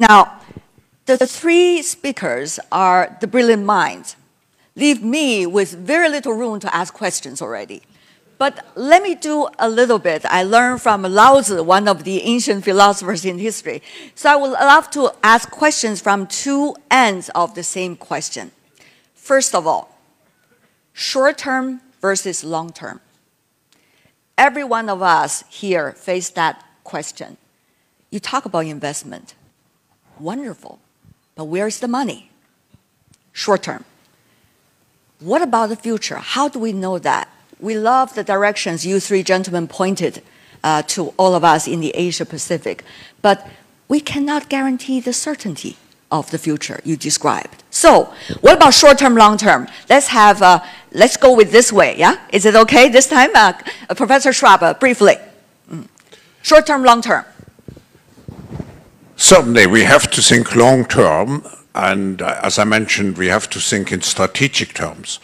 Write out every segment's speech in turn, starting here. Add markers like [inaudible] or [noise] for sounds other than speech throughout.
Now, the, three speakers are the brilliant minds. Leave me with very little room to ask questions already. But let me do a little bit. I learned from Lao Tzu, one of the ancient philosophers in history. So I would love to ask questions from two ends of the same question. First of all, short term versus long term. Every one of us here face that question. You talk about investment. Wonderful. But where's the money? Short term. What about the future? How do we know that? We love the directions you three gentlemen pointed uh, to all of us in the Asia Pacific, but we cannot guarantee the certainty of the future you described. So, what about short term, long term? Let's have, uh, let's go with this way, yeah? Is it okay this time? Uh, Professor Schwab, uh, briefly. Mm. Short term, long term. Certainly, we have to think long term, and uh, as I mentioned, we have to think in strategic terms.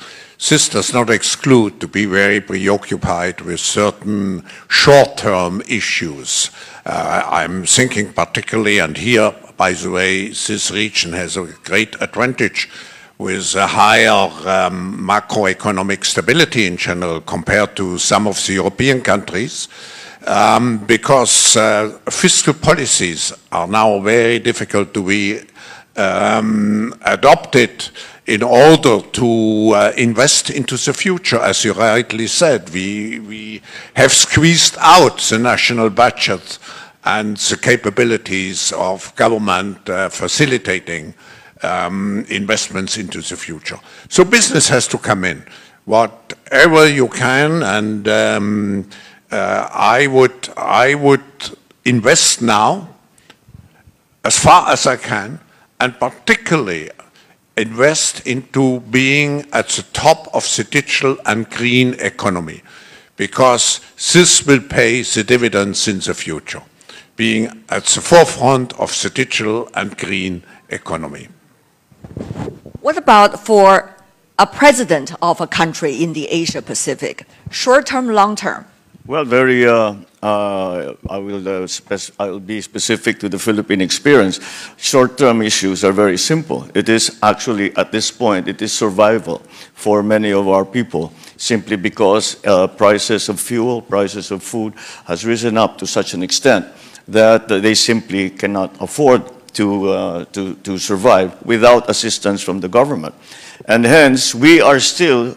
This does not exclude to be very preoccupied with certain short-term issues. Uh, I'm thinking particularly, and here, by the way, this region has a great advantage with a higher um, macroeconomic stability in general compared to some of the European countries. Um, because uh, fiscal policies are now very difficult to be um, adopted in order to uh, invest into the future, as you rightly said, we, we have squeezed out the national budget and the capabilities of government uh, facilitating um, investments into the future. So business has to come in, whatever you can, and um, uh, I would I would invest now as far as I can, and particularly invest into being at the top of the digital and green economy because this will pay the dividends in the future, being at the forefront of the digital and green economy. What about for a president of a country in the Asia Pacific, short term, long term? Well, very. Uh, uh, I will. Uh, I will be specific to the Philippine experience. Short-term issues are very simple. It is actually at this point, it is survival for many of our people, simply because uh, prices of fuel, prices of food, has risen up to such an extent that they simply cannot afford to uh, to to survive without assistance from the government, and hence we are still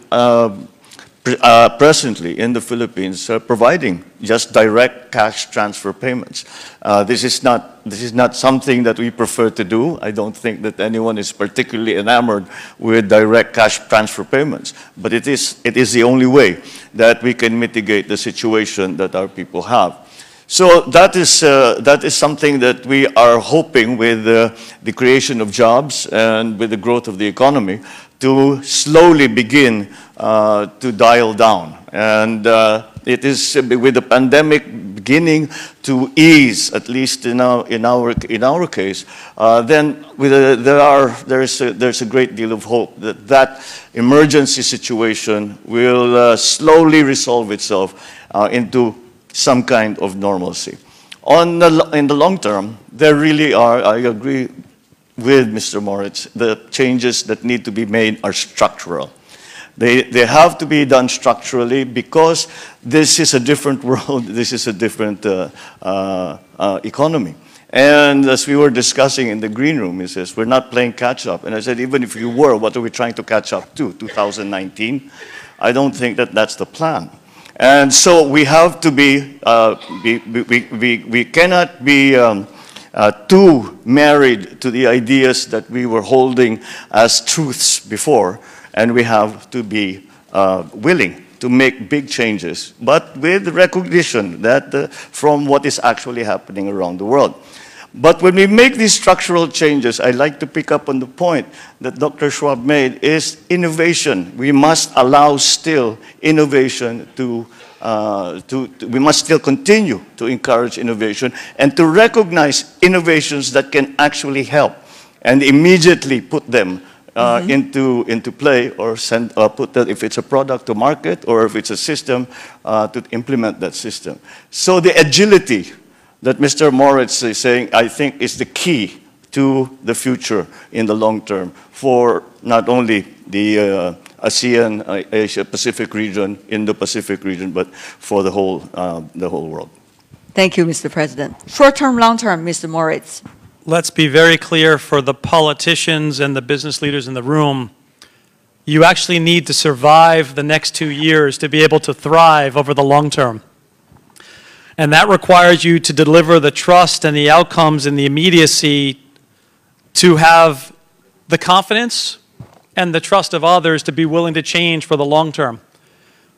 uh, presently in the Philippines uh, providing just direct cash transfer payments. Uh, this, is not, this is not something that we prefer to do. I don't think that anyone is particularly enamored with direct cash transfer payments, but it is, it is the only way that we can mitigate the situation that our people have. So that is, uh, that is something that we are hoping with uh, the creation of jobs and with the growth of the economy to slowly begin uh, to dial down. And uh, it is uh, with the pandemic beginning to ease, at least in our, in our, in our case, uh, then a, there are, there's, a, there's a great deal of hope that that emergency situation will slowly resolve itself into some kind of normalcy. On the, in the long term, there really are, I agree with Mr. Moritz, the changes that need to be made are structural. They, they have to be done structurally because this is a different [laughs] world, this is a different uh, uh, uh, economy. And as we were discussing in the green room, he says, we're not playing catch up. And I said, even if you were, what are we trying to catch up to? 2019? I don't think that that's the plan. And so we have to be, uh, be we, we, we cannot be um, uh, too married to the ideas that we were holding as truths before, and we have to be uh, willing to make big changes, but with recognition that uh, from what is actually happening around the world. But when we make these structural changes, I'd like to pick up on the point that Dr. Schwab made is innovation. We must allow still innovation to uh, to, to, we must still continue to encourage innovation and to recognize innovations that can actually help and immediately put them uh, mm -hmm. into, into play or send, uh, put that if it's a product to market or if it's a system uh, to implement that system. So the agility that Mr. Moritz is saying, I think is the key to the future in the long term for not only the uh, ASEAN, uh, Asia Pacific region, Indo Pacific region, but for the whole, uh, the whole world. Thank you, Mr. President. Short term, long term, Mr. Moritz. Let's be very clear for the politicians and the business leaders in the room. You actually need to survive the next two years to be able to thrive over the long term. And that requires you to deliver the trust and the outcomes and the immediacy to have the confidence and the trust of others to be willing to change for the long term.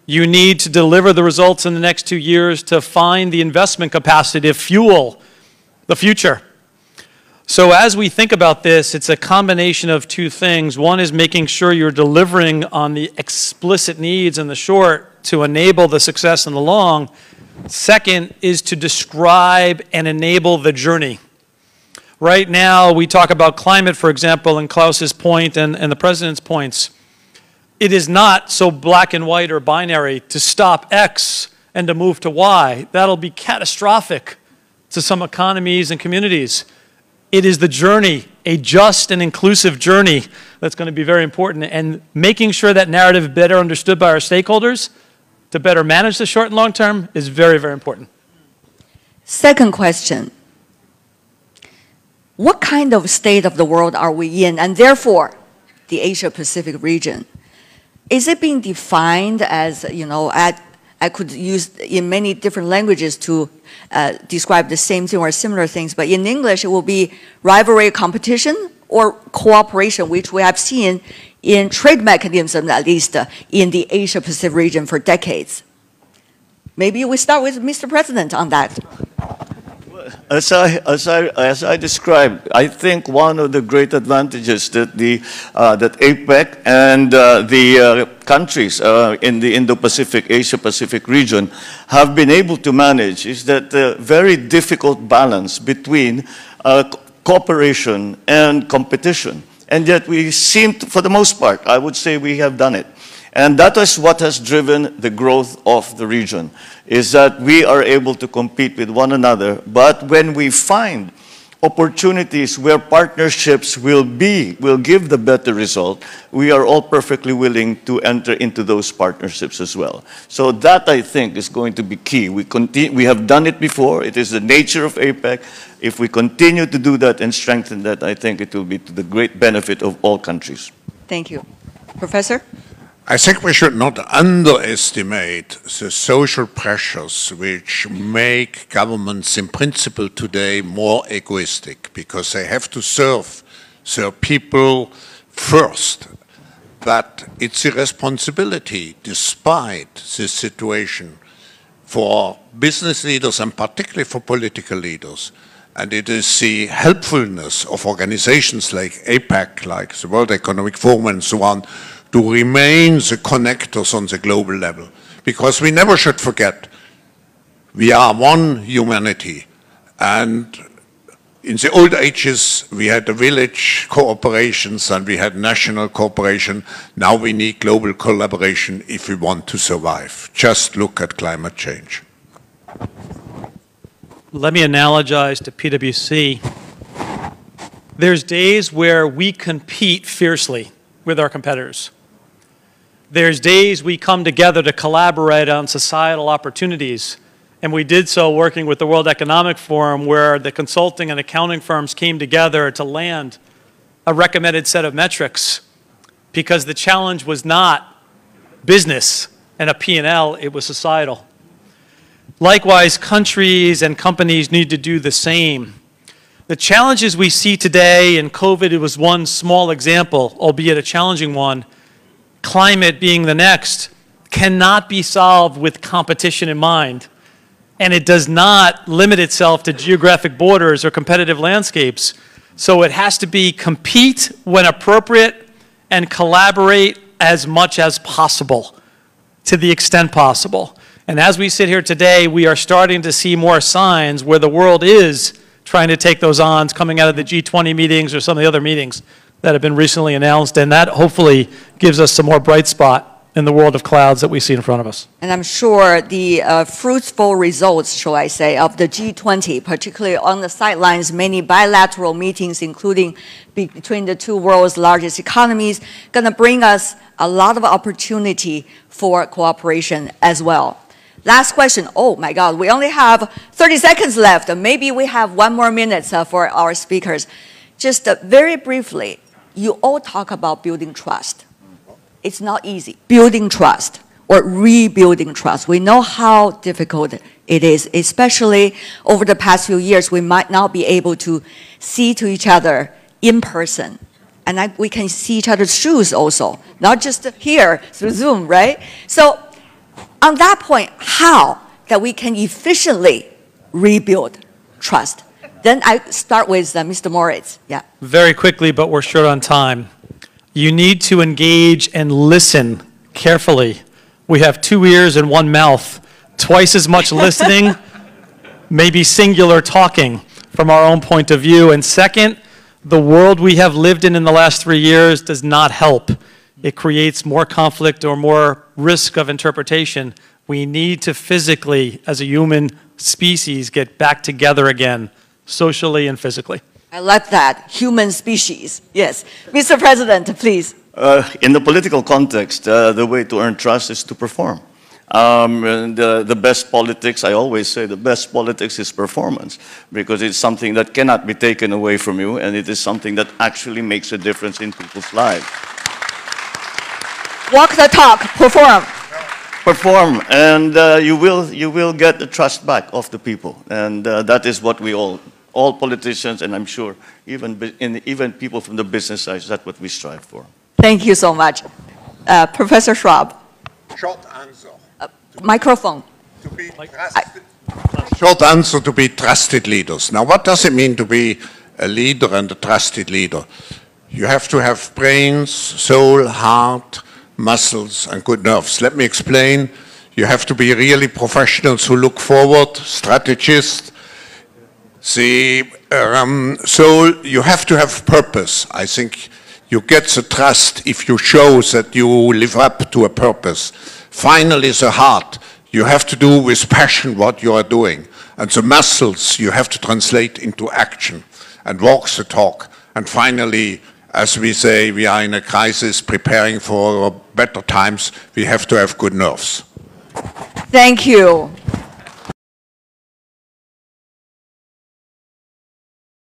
You need to deliver the results in the next two years to find the investment capacity to fuel the future. So as we think about this, it's a combination of two things. One is making sure you're delivering on the explicit needs in the short to enable the success in the long. Second is to describe and enable the journey. Right now, we talk about climate, for example, and Klaus's point and, and the president's points. It is not so black and white or binary to stop X and to move to Y. That'll be catastrophic to some economies and communities. It is the journey, a just and inclusive journey, that's going to be very important. And making sure that narrative is better understood by our stakeholders to better manage the short and long term is very, very important. Second question What kind of state of the world are we in? And therefore, the Asia Pacific region. Is it being defined as, you know, at I could use in many different languages to uh, describe the same thing or similar things, but in English it will be rivalry, competition, or cooperation, which we have seen in trade mechanisms, at least uh, in the Asia Pacific region for decades. Maybe we start with Mr. President on that. As I, as, I, as I described, I think one of the great advantages that, the, uh, that APEC and uh, the uh, countries uh, in the Indo-Pacific, Asia-Pacific region have been able to manage is that the very difficult balance between uh, cooperation and competition. And yet we seem, to, for the most part, I would say we have done it. And that is what has driven the growth of the region, is that we are able to compete with one another. But when we find opportunities where partnerships will be, will give the better result, we are all perfectly willing to enter into those partnerships as well. So that, I think, is going to be key. We, continue, we have done it before. It is the nature of APEC. If we continue to do that and strengthen that, I think it will be to the great benefit of all countries. Thank you. Professor? I think we should not underestimate the social pressures which make governments in principle today more egoistic because they have to serve their people first. But it's a responsibility, despite this situation, for business leaders and particularly for political leaders. And it is the helpfulness of organizations like APEC, like the World Economic Forum and so on, to remain the connectors on the global level. Because we never should forget, we are one humanity. And in the old ages, we had the village cooperations and we had national cooperation. Now we need global collaboration if we want to survive. Just look at climate change. Let me analogize to PwC. There's days where we compete fiercely with our competitors. There's days we come together to collaborate on societal opportunities. And we did so working with the World Economic Forum, where the consulting and accounting firms came together to land a recommended set of metrics because the challenge was not business and a P&L, it was societal. Likewise, countries and companies need to do the same. The challenges we see today, and COVID—it was one small example, albeit a challenging one, climate being the next, cannot be solved with competition in mind. And it does not limit itself to geographic borders or competitive landscapes. So it has to be compete when appropriate and collaborate as much as possible, to the extent possible. And as we sit here today, we are starting to see more signs where the world is trying to take those on, coming out of the G20 meetings or some of the other meetings that have been recently announced, and that hopefully gives us some more bright spot in the world of clouds that we see in front of us. And I'm sure the uh, fruitful results, shall I say, of the G20, particularly on the sidelines, many bilateral meetings, including be- between the two world's largest economies, going to bring us a lot of opportunity for cooperation as well. Last question. Oh my God, we only have 30 seconds left. Maybe we have one more minute uh, for our speakers. Just uh, very briefly, you all talk about building trust it's not easy. Building trust or rebuilding trust. We know how difficult it is, especially over the past few years. We might not be able to see to each other in person. And I, we can see each other's shoes also, not just here through Zoom, right? So, on that point, how that we can efficiently rebuild trust? Then I start with uh, Mr. Moritz. Yeah. Very quickly, but we're short on time. You need to engage and listen carefully. We have two ears and one mouth, twice as much listening, [laughs] maybe singular talking from our own point of view. And second, the world we have lived in in the last three years does not help. It creates more conflict or more risk of interpretation. We need to physically, as a human species, get back together again, socially and physically. I like that. Human species. Yes. Mr. President, please. Uh, in the political context, uh, the way to earn trust is to perform. Um, and uh, the best politics, I always say, the best politics is performance because it's something that cannot be taken away from you and it is something that actually makes a difference in people's lives. Walk the talk, perform. Perform, and uh, you, will, you will get the trust back of the people. And uh, that is what we all all politicians, and I'm sure even, bu- in, even people from the business side, that's what we strive for. Thank you so much. Uh, Professor Schwab, Short answer. microphone. To be trusted. Short answer to be trusted leaders. Now, what does it mean to be a leader and a trusted leader? You have to have brains, soul, heart, muscles, and good nerves. Let me explain. You have to be really professionals who look forward, strategists. See, um, so you have to have purpose. I think you get the trust if you show that you live up to a purpose. Finally, the heart. You have to do with passion what you are doing. And the muscles you have to translate into action and walk the talk. And finally, as we say, we are in a crisis preparing for better times. We have to have good nerves. Thank you.